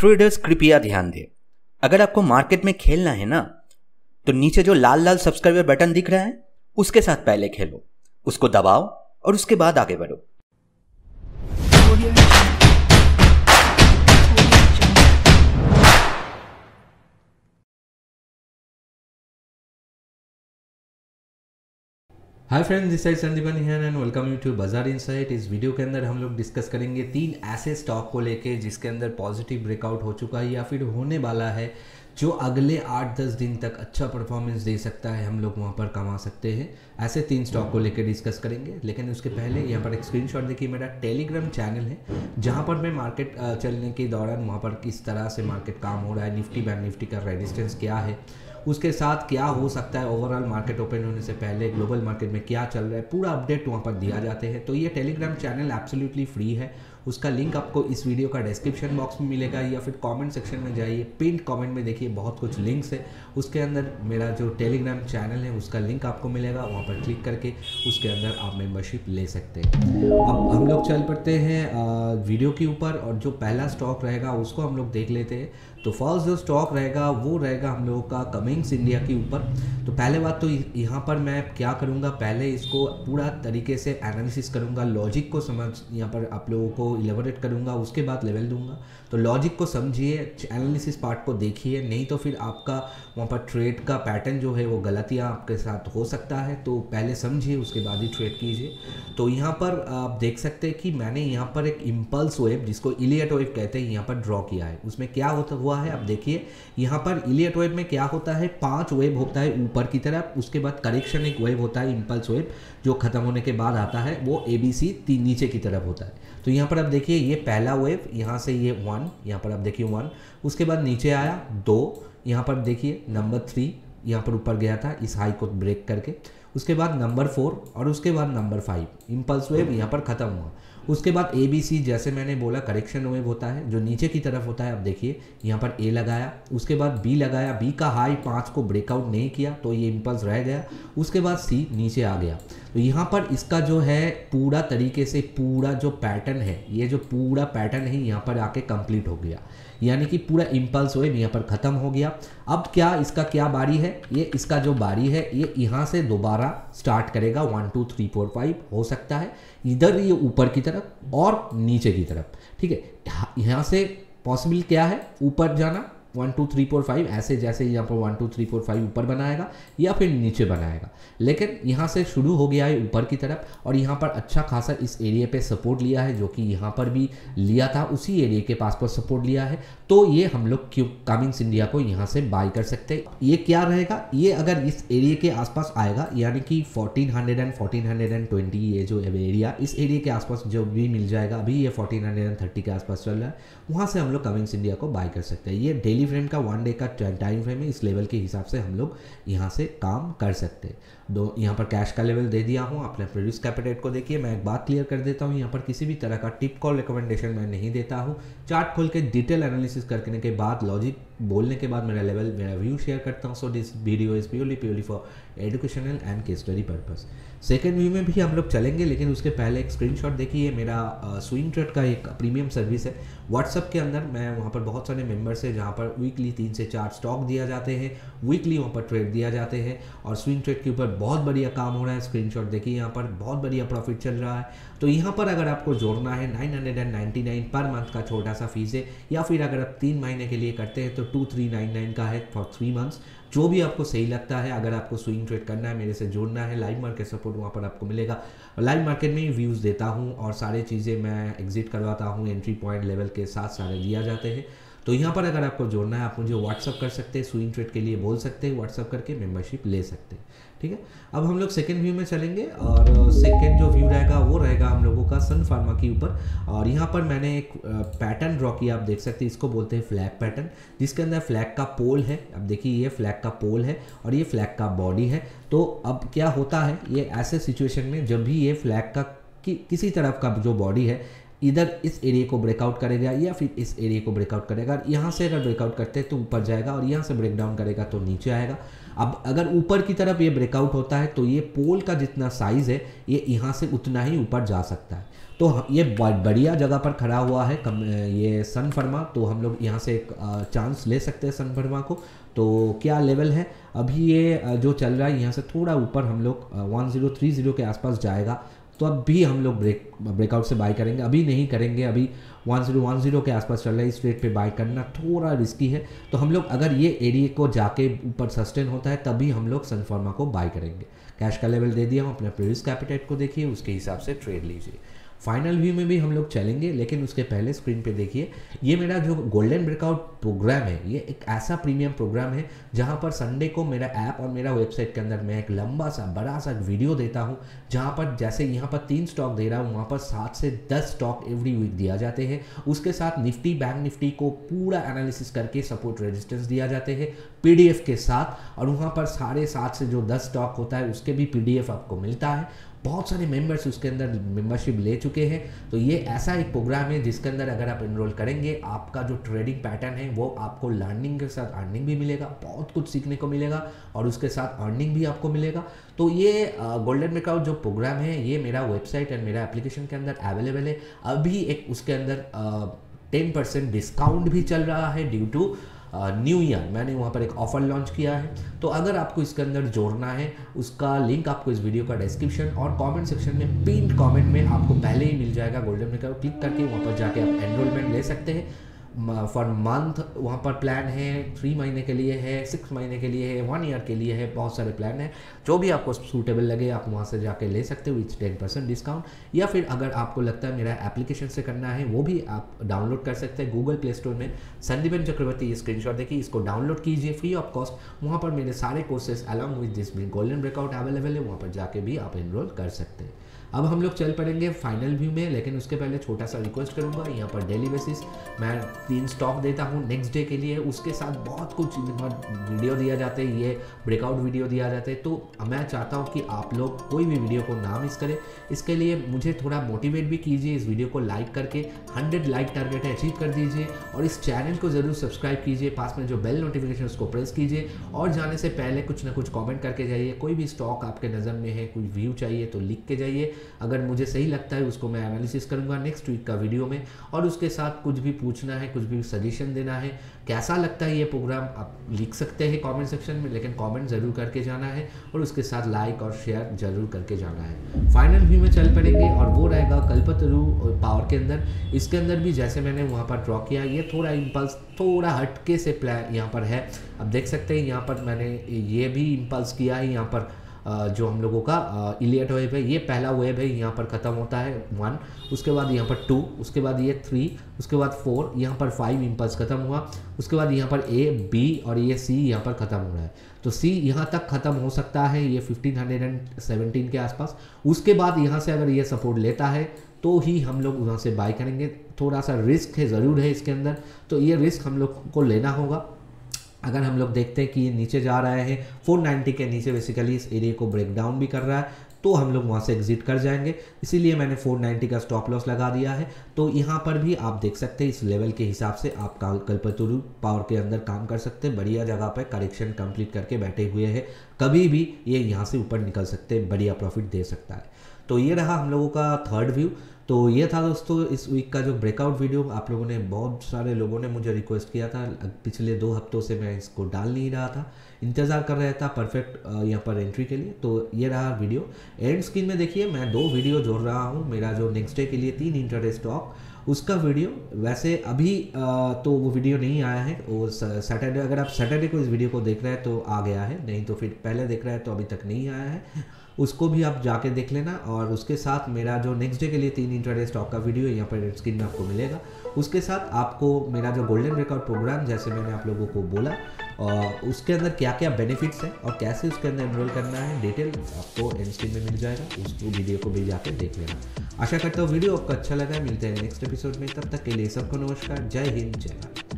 Traders कृपया ध्यान दें। अगर आपको मार्केट में खेलना है ना तो नीचे जो लाल लाल सब्सक्राइबर बटन दिख रहा है, उसके साथ पहले खेलो। उसको दबाओ और उसके बाद आगे बढ़ो। Hi friends this side Sandeepan here and welcome you to Bazaar insight इस वीडियो के अंदर हम लोग डिस्कस करेंगे तीन ऐसे स्टॉक को लेके जिसके अंदर पॉजिटिव ब्रेकआउट हो चुका है या फिर होने वाला है जो अगले आठ दस दिन तक अच्छा परफॉर्मेंस दे सकता है, हम लोग वहाँ पर कमा सकते हैं। ऐसे तीन स्टॉक को लेकर डिस्कस करेंगे, लेकिन उसके पहले यहाँ पर एक स्क्रीनशॉट देखिए, मेरा टेलीग्राम चैनल है, जहाँ पर मैं मार्केट चलने के दौरान वहाँ पर किस तरह से मार्केट काम हो रहा है, निफ्टी, बैंक निफ्टी का रेजिस्टेंस क्या है उसके साथ क्या हो सकता है? ओवरऑल मार्केट ओपन होने से पहले ग्लोबल मार्केट में क्या चल रहा है? पूरा अपडेट वहाँ पर दिया जाते हैं। तो ये टेलीग्राम चैनल एब्सोल्युटली फ्री है। उसका लिंक आपको इस वीडियो का डिस्क्रिप्शन बॉक्स में मिलेगा या फिर कमेंट सेक्शन में जाइए। पिंड कमेंट में देखिए, बहुत कुछ लिंक्स है। उसके अंदर मेरा जो टेलीग्राम चैनल है, उसका लिंक आपको मिलेगा। वहाँ पर क्लिक करके उसके अंदर आप मेंबरशिप ले सकते हैं। अब हम लोग चल पड़ते हैं वीडियो के ऊपर और जो पहला स्टॉक रहेगा, उसको हम लोग देख लेते हैं। तो फ़र्स्ट जो स्टॉक रहेगा, वो रहेगा हम लोगों का कमिंग्स इंडिया के ऊपर। तो पहले बात तो यहाँ पर मैं क्या करूँगा, पहले इसको पूरा तरीके से एनालिसिस करूँगा लॉजिक को समझ, यहाँ पर आप लोगों को इलेबोरेट करूँगा, उसके बाद लेवल दूँगा। तो लॉजिक को समझिए एनालिसिस पार्ट को देखिए, नहीं तो फिर आपका वहाँ पर ट्रेड का पैटर्न जो है वो गलतियाँ आपके साथ हो सकता है तो पहले समझिए, उसके बाद ही ट्रेड कीजिए। तो यहाँ पर आप देख सकते हैं कि मैंने यहाँ पर एक इम्पल्स वेब जिसको इलियट वेब कहते हैं, यहाँ पर ड्रॉ किया है। उसमें क्या होता हुआ है, आप देखिए, यहाँ पर इलियट वेब में क्या होता है, पाँच वेब होता है ऊपर की तरफ़, उसके बाद करेक्शन एक वेब होता है इम्पल्स वेब जो खत्म होने के बाद आता है, वो ए बी सी नीचे की तरफ़ होता है। तो यहाँ पर आप देखिए, ये पहला वेव यहाँ से ये वन यहाँ पर आप देखिए वन उसके बाद नीचे आया दो, यहाँ पर देखिए नंबर थ्री यहाँ पर ऊपर गया था, इस हाई को ब्रेक करके। उसके बाद नंबर फोर और उसके बाद नंबर फाइव। इम्पल्स वेव यहाँ पर ख़त्म हुआ। उसके बाद ए बी सी जैसे मैंने बोला करेक्शन वेव होता है, जो नीचे की तरफ़ होता है, आप देखिए, यहाँ पर ए लगाया। उसके बाद बी लगाया। बी का हाई पाँच को ब्रेकआउट नहीं किया तो ये इम्पल्स रह गया। उसके बाद सी नीचे आ गया। तो यहाँ पर इसका जो है, पूरा तरीके से पूरा जो पैटर्न है, ये जो पूरा पैटर्न है, यहाँ पर आके कंप्लीट हो गया। यानी कि पूरा इम्पल्स वेव यहाँ पर ख़त्म हो गया। अब क्या इसका क्या बारी है? ये इसका जो बारी है, ये यहाँ से दोबारा स्टार्ट करेगा। One two three four five हो सकता है। इधर ये ऊपर की तरफ़ और नीचे की तरफ़। ठीक है? यहाँ से पॉसिबल क्या है? ऊपर जाना। One, two, three, four, five, ऐसे जैसे यहाँ पर one, two, three, four, five ऊपर बनाएगा या फिर नीचे बनाएगा। लेकिन यहाँ से शुरू हो गया है ऊपर की तरफ़ और यहाँ पर अच्छा खासा इस एरिया पे सपोर्ट लिया है जो कि यहाँ पर भी लिया था, उसी एरिया के पास पर सपोर्ट लिया है। तो ये हम लोग क्यों कामिंग्स इंडिया को यहाँ से बाय कर सकते हैं। ये क्या रहेगा? ये अगर इस एरिया के आसपास आएगा, यानी कि fourteen hundred and fourteen hundred and twenty ये जो एरिया इस एरिया के आसपास जो भी मिल जाएगा, अभी ये फोर्टीन हंड्रेड एंड थर्टी के आसपास चल रहा है, वहाँ से हम लोग कमिंग्स इंडिया को बाय कर सकते हैं। ये डेली डेली फ्रेम का वन डे का टाइम फ्रेम है, इस लेवल के हिसाब से हम लोग यहाँ से काम कर सकते हैं। दो, यहाँ पर कैश का लेवल दे दिया हूँ अपने प्रोड्यूस कैपिटेट को देखिए, मैं एक बात क्लियर कर देता हूँ, यहाँ पर किसी भी तरह का टिप कॉल रिकमेंडेशन मैं नहीं देता हूँ। चार्ट खोल के डिटेल एनालिसिस करने के बाद लॉजिक बोलने के बाद मेरा लेवल मेरा व्यू शेयर करता हूँ so this video is purely purely for educational and case study purpose second view में भी हम लोग चलेंगे, लेकिन उसके पहले एक स्क्रीनशॉट देखिए मेरा स्विंग ट्रेड का एक प्रीमियम सर्विस है। व्हाट्सअप के अंदर मैं वहाँ पर बहुत सारे मेंबर्स हैं जहाँ पर वीकली तीन से चार स्टॉक दिया जाते हैं वीकली वहाँ पर ट्रेड दिया जाते हैं और स्विंग ट्रेड के ऊपर बहुत बढ़िया काम हो रहा है। स्क्रीनशॉट देखिए यहाँ पर, बहुत बढ़िया प्रॉफिट चल रहा है। तो यहाँ पर अगर आपको जोड़ना है nine hundred and ninety nine per month का छोटा सा फ़ीस है, या फिर अगर आप तीन महीने के लिए करते हैं तो टू थ्री नाइन नाइन का है फॉर थ्री मंथ्स जो भी आपको सही लगता है, अगर आपको स्विंग ट्रेड करना है, मेरे से जोड़ना है लाइव मार्केट सपोर्ट वहाँ पर आपको मिलेगा। लाइव मार्केट में ही व्यूज़ देता हूँ और सारे चीज़ें मैं एग्जिट करवाता हूँ एंट्री पॉइंट लेवल के साथ सारे दिया जाते हैं। तो यहाँ पर अगर आपको जोड़ना है आप मुझे व्हाट्सअप कर सकते हैं स्विंग ट्रेड के लिए बोल सकते हैं व्हाट्सअप करके मेंबरशिप ले सकते हैं ठीक है? अब हम लोग सेकेंड व्यू में चलेंगे और सेकेंड जो व्यू रहेगा वो रहेगा हम लोगों का सन फार्मा के ऊपर। और यहाँ पर मैंने एक पैटर्न ड्रॉ किया आप देख सकते हैं इसको बोलते हैं फ्लैग पैटर्न जिसके अंदर फ्लैग का पोल है। अब देखिए ये फ्लैग का पोल है और ये फ्लैग का बॉडी है। तो अब क्या होता है ये ऐसे सिचुएशन में जब भी ये फ्लैग का कि, किसी तरफ़ का जो बॉडी है इधर इस एरिया को ब्रेकआउट करेगा या फिर इस एरिया को ब्रेकआउट करेगा। और यहाँ से अगर ब्रेकआउट करते हैं तो ऊपर जाएगा और यहाँ से ब्रेक डाउन करेगा तो नीचे आएगा। अब अगर ऊपर की तरफ़ ये ब्रेकआउट होता है तो ये पोल का जितना साइज़ है, ये यहाँ से उतना ही ऊपर जा सकता है। तो ये बढ़िया जगह पर खड़ा हुआ है कम, ये सन फर्मा तो हम लोग यहाँ से एक चांस ले सकते हैं सन फर्मा को। तो क्या लेवल है? अभी ये जो चल रहा है, यहाँ से थोड़ा ऊपर हम लोग वन ज़ीरो थ्री ज़ीरो के आसपास जाएगा। तो अब भी हम लोग ब्रेक ब्रेकआउट से बाय करेंगे। अभी नहीं करेंगे, अभी वन ज़ीरो वन ज़ीरो के आसपास चल रहा है, इस रेट पे बाय करना थोड़ा रिस्की है। तो हम लोग अगर ये एरिया को जाके ऊपर सस्टेन होता है, तभी हम लोग सनफार्मा को बाय करेंगे। कैश का लेवल दे दिया हम अपने प्रीवियस कैपिटेट को देखिए, उसके हिसाब से ट्रेड लीजिए। फाइनल व्यू में भी हम लोग चलेंगे, लेकिन उसके पहले स्क्रीन पे देखिए, ये मेरा जो गोल्डन ब्रेकआउट प्रोग्राम है, ये एक ऐसा प्रीमियम प्रोग्राम है, जहाँ पर संडे को मेरा ऐप और मेरा वेबसाइट के अंदर मैं एक लंबा सा, बड़ा सा वीडियो देता हूँ, जहाँ पर जैसे यहाँ पर तीन स्टॉक दे रहा हूँ, वहाँ पर सात से दस स्टॉक एवरी वीक दिया जाते हैं। उसके साथ निफ्टी बैंक निफ्टी को पूरा एनालिसिस करके सपोर्ट रेजिस्टेंस दिया जाते हैं पीडीएफ के साथ, और वहाँ पर साढ़े सात से जो दस स्टॉक होता है, उसके भी पीडीएफ आपको मिलता है। बहुत सारे मेंबर्स उसके अंदर मेंबरशिप ले चुके हैं। तो ये ऐसा एक प्रोग्राम है जिसके अंदर अगर आप इनरोल करेंगे, आपका जो ट्रेडिंग पैटर्न है, वो आपको लर्निंग के साथ अर्निंग भी मिलेगा, बहुत कुछ सीखने को मिलेगा और उसके साथ अर्निंग भी आपको मिलेगा। तो ये गोल्डन मेकआउट जो प्रोग्राम है, ये मेरा वेबसाइट एंड मेरा एप्लीकेशन के अंदर अवेलेबल है। अभी एक उसके अंदर टेन परसेंट डिस्काउंट भी चल रहा है ड्यू टू न्यू ईयर मैंने वहाँ पर एक ऑफ़र लॉन्च किया है। तो अगर आपको इसके अंदर जोड़ना है, उसका लिंक आपको इस वीडियो का डिस्क्रिप्शन और कमेंट सेक्शन में पिन कमेंट में आपको पहले ही मिल जाएगा। गोल्डन में क्लिक करके वहाँ पर जाके आप एनरोलमेंट ले सकते हैं। फॉर मंथ वहाँ पर प्लान है थ्री महीने के लिए है सिक्स महीने के लिए है वन ईयर के लिए है, बहुत सारे प्लान है। जो भी आपको सूटेबल लगे, आप वहाँ से जाके ले सकते हो विथ टेन परसेंट डिस्काउंट या फिर अगर आपको लगता है मेरा एप्लीकेशन से करना है, वो भी आप डाउनलोड कर सकते हैं गूगल प्ले स्टोर में। संदीपन चक्रवर्ती स्क्रीन देखिए, इसको डाउनलोड कीजिए फ्री ऑफ़ कॉस्ट वहाँ पर मेरे सारे courses along with this golden breakout available है, वहाँ पर जाके भी आप इनरोल कर सकते हैं। अब हम लोग चल पड़ेंगे फाइनल व्यू में, लेकिन उसके पहले छोटा सा रिक्वेस्ट करूँगा, यहाँ पर डेली बेसिस मैं तीन स्टॉक देता हूँ नेक्स्ट डे के लिए। उसके साथ बहुत कुछ वीडियो दिया जाते हैं। ये ब्रेकआउट वीडियो दिया जाता है। तो मैं चाहता हूँ कि आप लोग कोई भी वीडियो को ना मिस करें। इसके लिए मुझे थोड़ा मोटिवेट भी कीजिए। इस वीडियो को लाइक करके हंड्रेड लाइक टारगेट अचीव कर दीजिए। और इस चैनल को ज़रूर सब्सक्राइब कीजिए। पास में जो बेल नोटिफिकेशन उसको प्रेस कीजिए। और जाने से पहले कुछ ना कुछ कॉमेंट करके जाइए। कोई भी स्टॉक आपके नज़र में है, कोई व्यू चाहिए तो लिख के जाइए। अगर मुझे सही लगता है, उसको मैं एनालिसिस करूँगा नेक्स्ट वीक का वीडियो में। और उसके साथ कुछ भी पूछना है कुछ भी सजेशन देना है। कैसा लगता है ये प्रोग्राम आप लिख सकते हैं कमेंट सेक्शन में, लेकिन कमेंट ज़रूर करके जाना है और उसके साथ लाइक और शेयर ज़रूर करके जाना है। फाइनल व्यू में चल पड़ेंगे और वो रहेगा कल्पतरु पावर के अंदर। इसके अंदर भी जैसे मैंने वहाँ पर ड्रॉ किया, ये थोड़ा इम्पल्स थोड़ा हटके से प्लान यहाँ पर है। अब देख सकते हैं, यहाँ पर मैंने ये भी इम्पल्स किया है, यहाँ पर जो हम लोगों का इलियट वेब है, ये पहला वेब है, यहाँ पर ख़त्म होता है, वन, उसके बाद यहाँ पर टू, उसके बाद ये थ्री, उसके बाद फोर, यहाँ पर फाइव इम्पल्स ख़त्म हुआ, उसके बाद यहाँ पर ए, बी और ये सी यहाँ पर ख़त्म हो रहा है। तो सी यहाँ तक ख़त्म हो सकता है, ये फिफ्टीन हंड्रेड एंड सेवनटीन के आसपास। उसके बाद यहाँ से अगर ये सपोर्ट लेता है तो ही हम लोग वहाँ से बाई करेंगे। थोड़ा सा रिस्क है, ज़रूर है इसके अंदर तो ये रिस्क हम लोग को लेना होगा। अगर हम लोग देखते हैं कि ये नीचे जा रहा है 490 के नीचे बेसिकली इस एरिया को ब्रेक डाउन भी कर रहा है तो हम लोग वहाँ से एग्जिट कर जाएँगे। इसीलिए मैंने 490 का स्टॉप लॉस लगा दिया है। तो यहाँ पर भी आप देख सकते हैं, इस लेवल के हिसाब से आप कल्पतरु पावर के अंदर काम कर सकते हैं, बढ़िया जगह पर करेक्शन कंप्लीट करके बैठे हुए हैं। कभी भी ये यहाँ से ऊपर निकल सकते हैं, बढ़िया प्रॉफिट दे सकता है। तो ये रहा हम लोगों का थर्ड व्यू तो ये था दोस्तों, इस वीक का जो ब्रेकआउट वीडियो आप लोगों ने, बहुत सारे लोगों ने मुझे रिक्वेस्ट किया था। पिछले दो हफ्तों से मैं इसको डाल नहीं रहा था। इंतज़ार कर रहा था परफेक्ट यहाँ पर एंट्री के लिए। तो ये रहा वीडियो एंड स्क्रीन में देखिए, मैं दो वीडियो जोड़ रहा हूँ। मेरा जो नेक्स्ट डे के लिए तीन इंटरडे स्टॉक उसका वीडियो वैसे अभी तो वो वीडियो नहीं आया है। वो सैटरडे अगर आप सैटरडे को इस वीडियो को देख रहे हैं तो आ गया है। नहीं तो फिर पहले देख रहे हैं तो अभी तक नहीं आया है। उसको भी आप जाके देख लेना और उसके साथ मेरा जो नेक्स्ट डे के लिए तीन इंटरडे स्टॉक का वीडियो यहाँ पर रेड स्क्रीन में आपको मिलेगा। उसके साथ आपको मेरा जो गोल्डन रिकॉर्ड प्रोग्राम जैसे मैंने आप लोगों को बोला, और उसके अंदर क्या क्या बेनिफिट्स हैं और कैसे उसके अंदर एनरोल करना है डिटेल आपको एंड स्क्रीन में मिल जाएगा। उस वीडियो को भी जाकर देख लेना। आशा करता हूँ वीडियो आपको अच्छा लगा मिलते हैं नेक्स्ट एपिसोड में। तब तक के लिए सबको नमस्कार। जय हिंद, जय भारत।